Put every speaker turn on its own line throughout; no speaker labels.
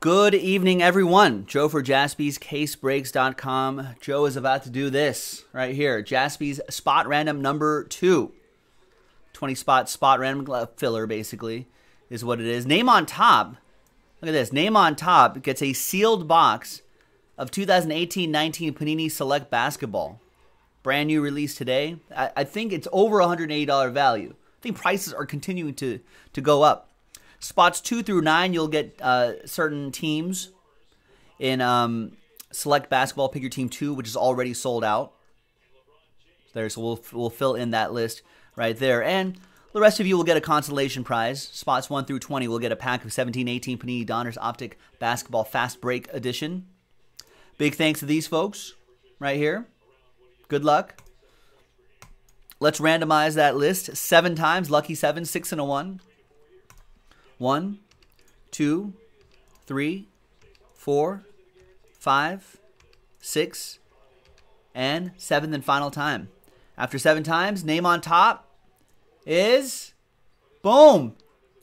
Good evening, everyone. Joe for jaspyscasebreaks.com. Joe is about to do this right here. Jaspy's spot random number two. 20 spot spot random filler, basically, is what it is. Name on top. Look at this. Name on top gets a sealed box of 2018 19 Panini Select Basketball. Brand new release today. I, I think it's over $180 value. I think prices are continuing to, to go up. Spots two through nine, you'll get uh, certain teams in um, select basketball. Pick your team two, which is already sold out. There, so we'll we'll fill in that list right there, and the rest of you will get a consolation prize. Spots one through twenty will get a pack of 17, 18 Panini Donruss Optic Basketball Fast Break Edition. Big thanks to these folks right here. Good luck. Let's randomize that list seven times. Lucky seven, six and a one. One, two, three, four, five, six, and seventh and final time. After seven times, name on top is boom,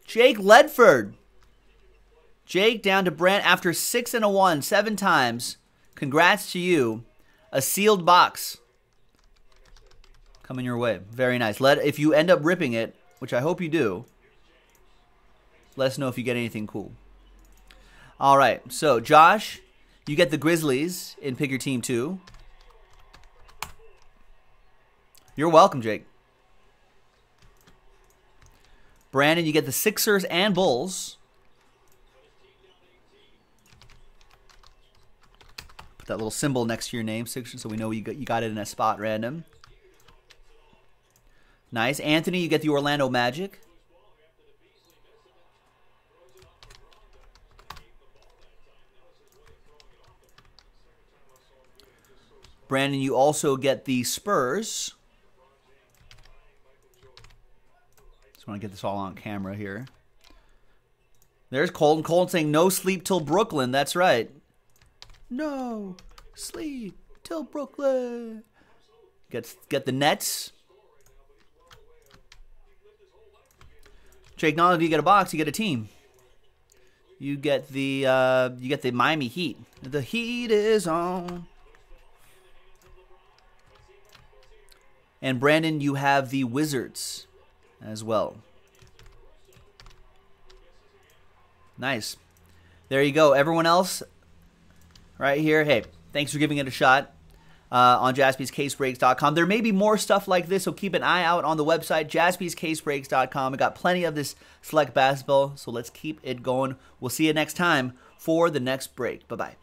Jake Ledford. Jake down to Brent after six and a one, seven times. Congrats to you. A sealed box coming your way. Very nice. Let if you end up ripping it, which I hope you do. Let us know if you get anything cool. All right, so Josh, you get the Grizzlies in Pick Your Team 2. You're welcome, Jake. Brandon, you get the Sixers and Bulls. Put that little symbol next to your name, Sixers, so we know you got, you got it in a spot random. Nice. Anthony, you get the Orlando Magic. Brandon, you also get the Spurs. Just want to get this all on camera here. There's Colton. Colton saying no sleep till Brooklyn. That's right. No sleep till Brooklyn. Get get the Nets. Jake, not only do you get a box, you get a team. You get the uh, you get the Miami Heat. The Heat is on. And Brandon, you have the Wizards as well. Nice. There you go. Everyone else, right here, hey, thanks for giving it a shot uh, on jaspyscasebreaks.com. There may be more stuff like this, so keep an eye out on the website, jaspyscasebreaks.com. We got plenty of this select basketball, so let's keep it going. We'll see you next time for the next break. Bye bye.